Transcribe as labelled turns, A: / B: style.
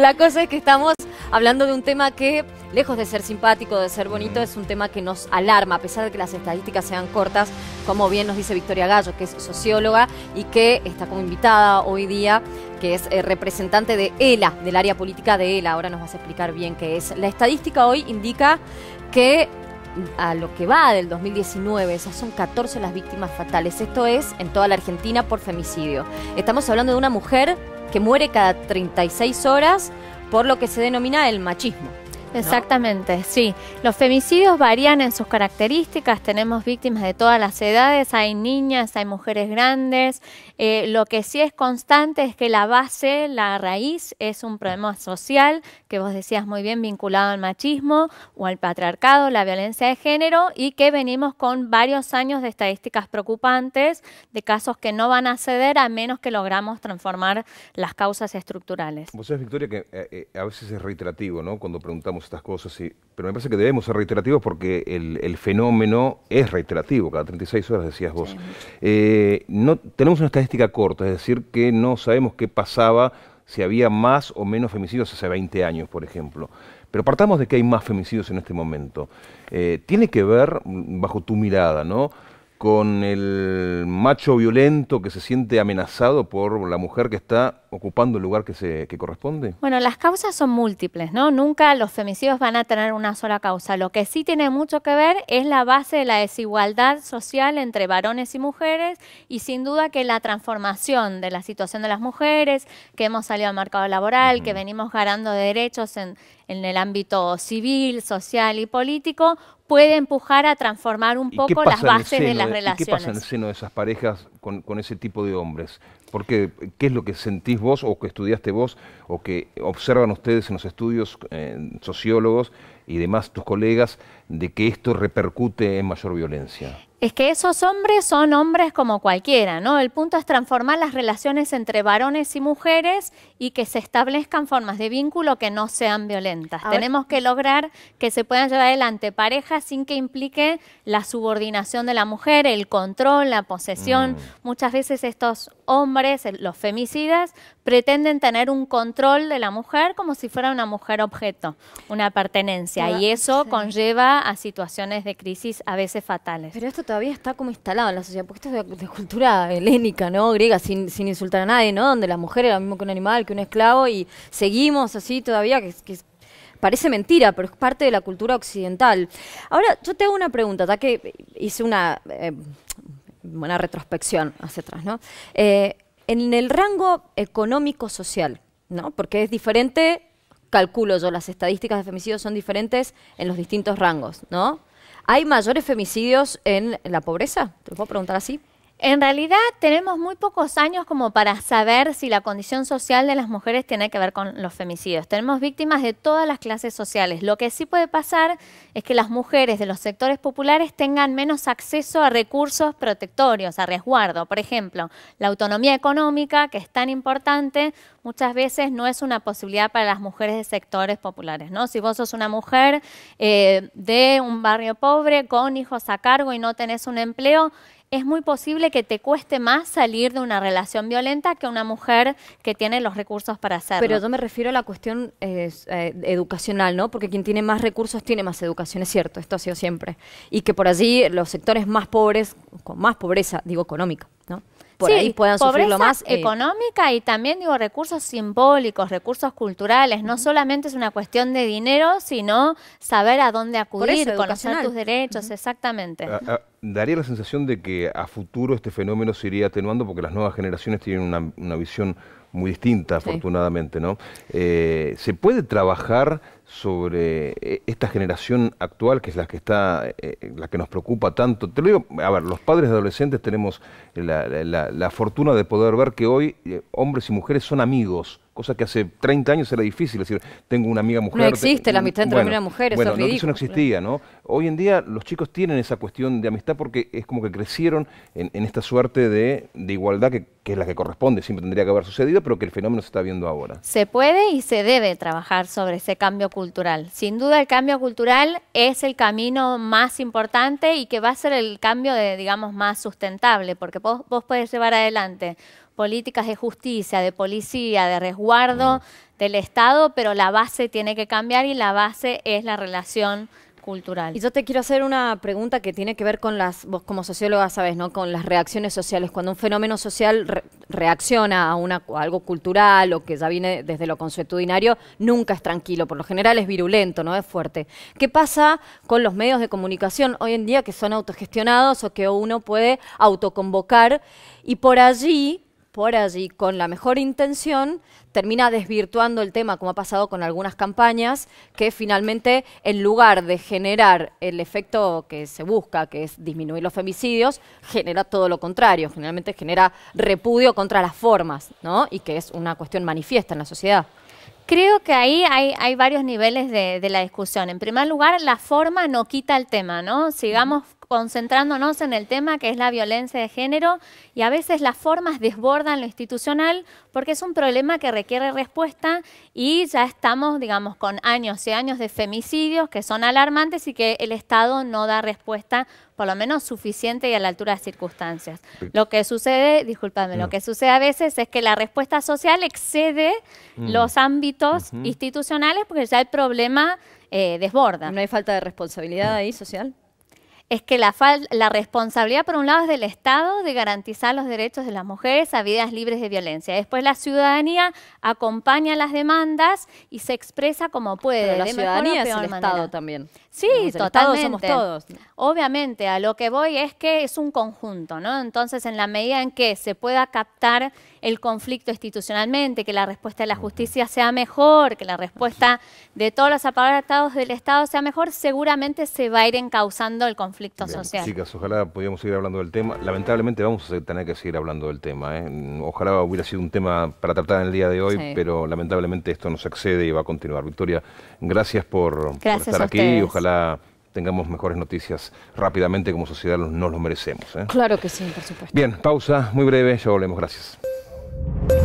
A: La cosa es que estamos hablando de un tema que, lejos de ser simpático, de ser bonito, es un tema que nos alarma, a pesar de que las estadísticas sean cortas, como bien nos dice Victoria Gallo, que es socióloga y que está como invitada hoy día, que es eh, representante de ELA, del área política de ELA. Ahora nos vas a explicar bien qué es. La estadística hoy indica que a lo que va del 2019, esas son 14 las víctimas fatales. Esto es en toda la Argentina por femicidio. Estamos hablando de una mujer que muere cada 36 horas por lo que se denomina el machismo.
B: Exactamente, sí. Los femicidios varían en sus características, tenemos víctimas de todas las edades, hay niñas, hay mujeres grandes. Eh, lo que sí es constante es que la base, la raíz, es un problema social, que vos decías muy bien, vinculado al machismo o al patriarcado, la violencia de género, y que venimos con varios años de estadísticas preocupantes de casos que no van a ceder a menos que logramos transformar las causas estructurales.
C: Vos sabés, Victoria, que eh, eh, a veces es reiterativo, ¿no? Cuando preguntamos estas cosas, pero me parece que debemos ser reiterativos porque el, fenómeno es reiterativo, cada 36 horas decías vos. Eh, no, tenemos una estadística corta, es decir, que no sabemos qué pasaba si había más o menos femicidios hace 20 años, por ejemplo. Pero partamos de que hay más femicidios en este momento. Eh, tiene que ver, bajo tu mirada, ¿no? con el macho violento que se siente amenazado por la mujer que está ocupando el lugar que, se, que corresponde?
B: Bueno, las causas son múltiples, ¿no? Nunca los femicidios van a tener una sola causa. Lo que sí tiene mucho que ver es la base de la desigualdad social entre varones y mujeres y sin duda que la transformación de la situación de las mujeres, que hemos salido al mercado laboral, que venimos ganando derechos en, en el ámbito civil, social y político, puede empujar a transformar un poco las bases de las relaciones.
C: ¿Qué pasa en el seno de esas parejas con, con ese tipo de hombres? Porque, ¿Qué es lo que sentís vos o que estudiaste vos o que observan ustedes en los estudios sociólogos y demás tus colegas de que esto repercute en mayor violencia?
B: Es que esos hombres son hombres como cualquiera, ¿no? El punto es transformar las relaciones entre varones y mujeres y que se establezcan formas de vínculo que no sean violentas. Tenemos que lograr que se puedan llevar adelante parejas sin que implique la subordinación de la mujer, el control, la posesión. Mm. Muchas veces estos hombres, los femicidas, pretenden tener un control de la mujer como si fuera una mujer objeto, una pertenencia, y eso conlleva a situaciones de crisis a veces fatales.
A: Pero esto todavía está como instalado en la sociedad, porque esto es de, cultura helénica, ¿no? Griega, sin, insultar a nadie, ¿no? Donde la mujer era lo mismo que un animal, que un esclavo, y seguimos así todavía, que, parece mentira, pero es parte de la cultura occidental. Ahora, yo te hago una pregunta, ya que hice una eh, retrospección hacia atrás, ¿no? Eh, en el rango económico-social, ¿no? Porque es diferente, calculo yo, las estadísticas de femicidios son diferentes en los distintos rangos, ¿no? ¿Hay mayores femicidios en la pobreza? ¿Te lo puedo preguntar así?
B: En realidad tenemos muy pocos años como para saber si la condición social de las mujeres tiene que ver con los femicidios. Tenemos víctimas de todas las clases sociales. Lo que sí puede pasar es que las mujeres de los sectores populares tengan menos acceso a recursos protectorios, a resguardo. Por ejemplo, la autonomía económica, que es tan importante, muchas veces no es una posibilidad para las mujeres de sectores populares. ¿no? Si vos sos una mujer eh, de un barrio pobre con hijos a cargo y no tenés un empleo, es muy posible que te cueste más salir de una relación violenta que una mujer que tiene los recursos para hacerlo.
A: Pero yo me refiero a la cuestión eh, educacional, ¿no? Porque quien tiene más recursos tiene más educación, es cierto, esto ha sido siempre. Y que por allí los sectores más pobres, con más pobreza, digo económica, ¿no?
B: Por ahí puedan sufrirlo más. Eh. económica y también digo recursos simbólicos, recursos culturales. No solamente es una cuestión de dinero, sino saber a dónde acudir, conocer tus derechos, exactamente.
C: daría la sensación de que a futuro este fenómeno se iría atenuando porque las nuevas generaciones tienen una, una visión muy distinta, afortunadamente, ¿no? Eh, ¿Se puede trabajar sobre eh, esta generación actual, que es la que está, eh, la que nos preocupa tanto? Te lo digo, a ver, los padres de adolescentes tenemos la fortuna de poder ver que hoy hombres y mujeres son amigos, cosa que hace 30 años era difícil, es decir, tengo una amiga mujer...
A: No existe la amistad entre bueno, mujeres,
C: bueno,
A: eso,
C: eso no existía, ¿no? Hoy en día los chicos tienen esa cuestión de amistad porque es como que crecieron en, esta suerte de, igualdad que, que, es la que corresponde, siempre tendría que haber sucedido, pero que el fenómeno se está viendo ahora.
B: Se puede y se debe trabajar sobre ese cambio cultural. Sin duda el cambio cultural es el camino más importante y que va a ser el cambio de, digamos, más sustentable, porque vos, vos puedes llevar adelante políticas de justicia, de policía, de resguardo del Estado, pero la base tiene que cambiar y la base es la relación cultural.
A: Y yo te quiero hacer una pregunta que tiene que ver con las, vos como socióloga sabes, ¿no? Con las reacciones sociales. Cuando un fenómeno social reacciona a, una, algo cultural o que ya viene desde lo consuetudinario, nunca es tranquilo. Por lo general es virulento, ¿no? Es fuerte. ¿Qué pasa con los medios de comunicación hoy en día que son autogestionados o que uno puede autoconvocar y por allí por con la mejor intención termina desvirtuando el tema, como ha pasado con algunas campañas, que finalmente en lugar de generar el efecto que se busca, que es disminuir los femicidios, genera todo lo contrario, generalmente genera repudio contra las formas, ¿no? Y que es una cuestión manifiesta en la sociedad.
B: Creo que ahí hay, varios niveles de, la discusión. En primer lugar, la forma no quita el tema, ¿no? Sigamos concentrándonos en el tema que es la violencia de género y a veces las formas desbordan lo institucional porque es un problema que requiere respuesta y ya estamos, digamos, con años y años de femicidios que son alarmantes y que el Estado no da respuesta por lo menos suficiente y a la altura de las circunstancias. Lo que sucede, discúlpame, lo que sucede a veces es que la respuesta social excede mm. los ámbitos institucionales porque ya el problema eh, desborda.
A: ¿No hay falta de responsabilidad ahí social?
B: Es que la, la responsabilidad, por un lado, es del Estado de garantizar los derechos de las mujeres a vidas libres de violencia. Después la ciudadanía acompaña las demandas y se expresa como puede.
A: la ciudadanía es el Estado también.
B: Sí, totalmente. somos todos. Obviamente, a lo que voy es que es un conjunto, ¿no? Entonces, en la medida en que se pueda captar el conflicto institucionalmente, que la respuesta de la justicia sea mejor, que la respuesta de todos los aparatos del Estado sea mejor, seguramente se va a ir encauzando el conflicto social.
C: Chicas, ojalá pudiéramos seguir hablando del tema. Lamentablemente vamos a tener que seguir hablando del tema. ¿eh? Ojalá hubiera sido un tema para tratar en el día de hoy, pero lamentablemente esto nos excede y va a continuar. Victoria, gracias por, estar aquí y ojalá tengamos mejores noticias rápidamente como sociedad nos lo merecemos. ¿eh?
A: Claro que sí, por supuesto.
C: Bien, pausa muy breve, ya volvemos. Gracias. Thank you.